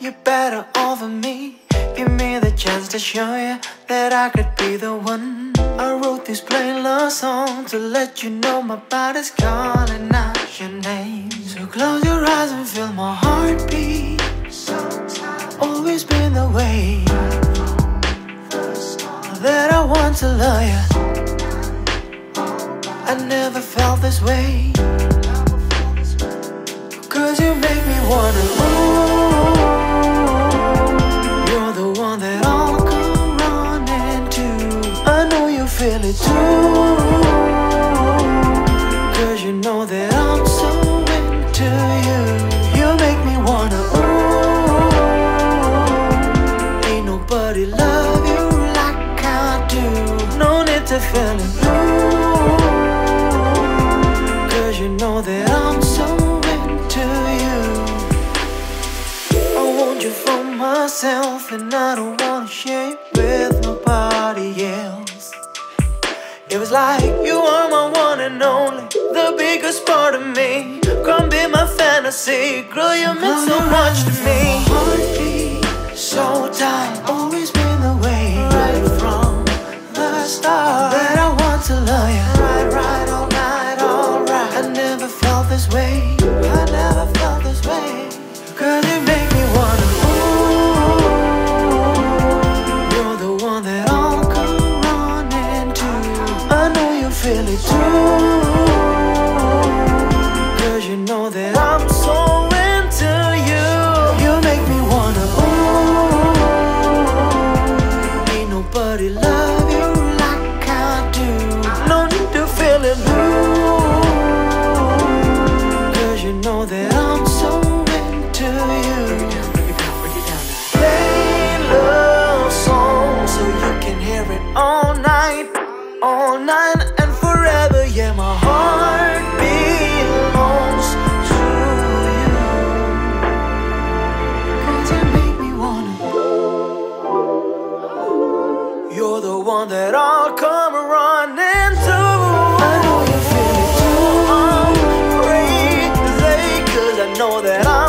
you're better over me. Give me the chance to show you that I could be the one. I wrote this plain love song to let you know my body's calling out your name. So close your eyes and feel my heartbeat. Always been the way That I want to love you. I never felt this way Cause you know that I'm so into you. You make me wanna ooh. Ain't nobody love you like I do. No need to feel it you know that I'm so into you. I want you for myself and I don't wanna share it with nobody was like you are my one and only The biggest part of me. Come be my fantasy Girl, you mean so much to me. Heartbeat so tight Always been the way. Right from the start. That I want to love you Right, right, all night, alright I never felt this way. I never felt this way. Cause it make feel it too. Cause you know that I'm so into you. You make me wanna ooh Ain't nobody love you like I do. No need to feel it blue. Cause you know that I'm so into you. Play love songs so you can hear it all night All night and forever, yeah, my heart belongs to you. Cause you make me wanna You're the one that I'll come running to. I know you feel it too, I'm crazy Cause I know that I'm.